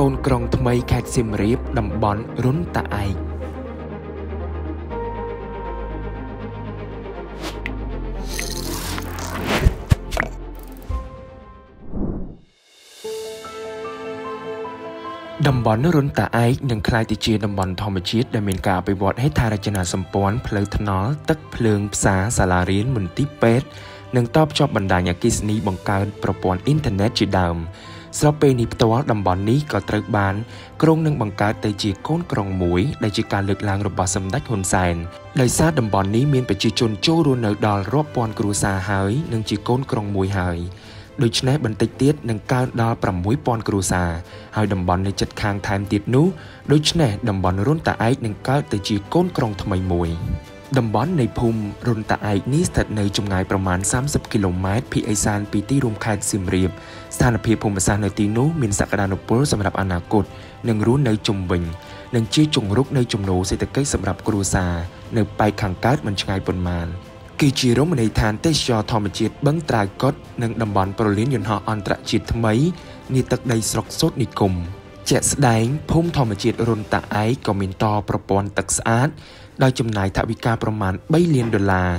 កូនក្រុងថ្មីខេត្តសៀមរាបតំបន់រុនតាឯកតំបន់រុនតាឯកនឹងក្លាយទៅជាតំបន់ធម្មជាតិដែលមានការអភិវឌ្ឍហេដ្ឋារចនាសម្ព័ន្ធផ្លូវថ្នល់ទឹកភ្លើងផ្សារសាលារៀនមន្ទីរពេទ្យនិងតបជាប់បណ្ដាញអគ្គិសនីបង្កើនប្រព័ន្ធអ៊ីនធឺណិតជាដើម ស្របពេលនេះផ្ទាល់តំបន់នេះក៏ត្រូវបានក្រុងនឹងបង្កើតទៅជាកូនក្រុងមួយដែលជាការលើកឡើងរបស់សម្ដេចហ៊ុនសែនដោយសារតំបន់នេះមានប្រជាជនចូលរស់នៅដល់រាប់ពាន់គ្រួសារហើយនិងជាកូនក្រុងមួយហើយដូច្នេះបន្តិចទៀតនឹងកើនដល់6000គ្រួសារហើយតំបន់នៅជិតខាងថែមទៀតនោះដូច្នេះតំបន់រុនតាឯកនឹងកើតទៅជាកូនក្រុងថ្មីមួយ តំបន់នៃភូមិរុនតាឯកនេះស្ថិតនៅចម្ងាយប្រមាណ30គីឡូម៉ែត្រភាគឦសានពីទីរួមខេត្តសៀមរាបស្ថានភាពភូមិសាស្ត្រនៅទីនោះមានសក្តានុពលសម្រាប់អនាគតនិងរស់នៅជុំវិញនិងជាជង្រុកនៃចំណូលសេដ្ឋកិច្ចសម្រាប់គ្រួសារនៅប៉ែកខាងកើតមិនឆ្ងាយប៉ុន្មានគឺជារមណីយដ្ឋានទេសចរធម្មជាតិបឹងត្រាវកុដនិងតំបន់ប្រលានយន្តហោះអន្តរជាតិថ្មី នាទឹកដីស្រុកសូត្រនិគម ជាក់ស្ដែងភូមិធម្មជាតិរុនតាឯកក៏មានតប្រព័ន្ធទឹកស្អាតដោយចំណាយថវិកាប្រមាណ3លានដុល្លារ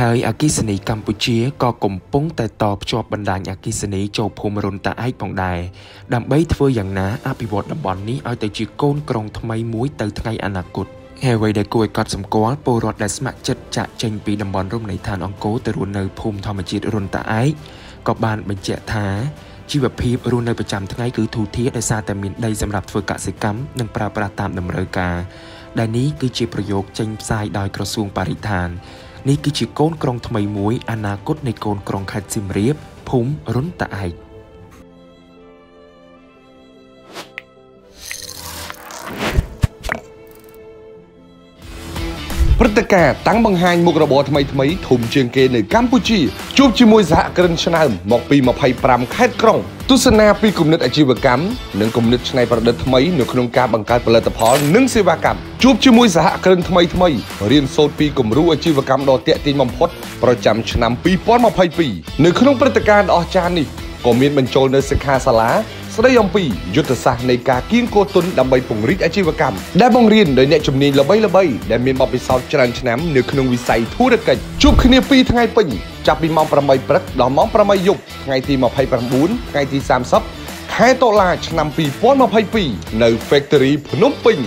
ហើយអគិសនីកម្ពុជាក៏កំពុងតែតភ្ជាប់បណ្ដាញអគិសនីចូលភូមិរុនតាឯកផងដែរដើម្បីធ្វើយ៉ាងណាអភិវឌ្ឍតំបន់នេះឲ្យទៅជាកូនក្រុងថ្មីមួយទៅថ្ងៃអនាគតហើយអ្វីដែលគួរឲ្យកត់សម្គាល់ពលរដ្ឋដែលស្ម័គ្រចិត្តចាក់ចេញពីតំបន់រមណីយដ្ឋានអង្គរទៅរស់នៅភូមិធម្មជាតិរុនតាឯកក៏បានបញ្ជាក់ថា ជីវភាពរស់នៅប្រចាំថ្ងៃគឺធូរធារដោយសារតែមានដីសម្រាប់ធ្វើកសិកម្មនិងប្រើប្រាស់តាមតម្រូវការដែលនេះគឺជាប្រយោគចេញផ្សាយដោយក្រសួងបរិស្ថាននេះគឺជាកូនក្រុងថ្មីមួយអនាគតនៃកូនក្រុងខេត្តសៀមរាបភូមិរុនតាឯក ព្រឹត្តិការណ៍តាំងបង្ហាញមុខរបរថ្មីថ្មីធំជាងគេនៅកម្ពុជាជួបជាមួយសហគ្រិនឆ្នើមមកពី25ខេត្តក្រុងទស្សនាពីគំនិតអាជីវកម្មនិងគំនិតច្នៃប្រឌិតថ្មីនៅក្នុងការបង្កើតផលិតផលនិងសេវាកម្មជួបជាមួយសហគ្រិនថ្មីថ្មីរៀនសូត្រពីគំរូអាជីវកម្មដ៏ទាក់ទាញបំផុតប្រចាំឆ្នាំ2022នៅក្នុងព្រឹត្តិការណ៍ដ៏អស្ចារ្យនេះក៏មានបញ្ចូលនៅសិក្ខាសាលា ស្ដីអំពីយុទ្ធសាស្ត្រនៃការគៀងគោទុនដើម្បីពង្រីកអាជីវកម្មដែលបង្រៀនដោយអ្នកជំនាញល្បីៗដែលមានបទពិសោធន៍ច្រើនឆ្នាំនៅក្នុងវិស័យធុរកិច្ចជួបគ្នា2ថ្ងៃពេញចាប់ពីម៉ោង8ព្រឹកដល់ម៉ោង8យប់ថ្ងៃទី29ថ្ងៃទី30ខែតុលាឆ្នាំ2022នៅ Factory ភ្នំពេញ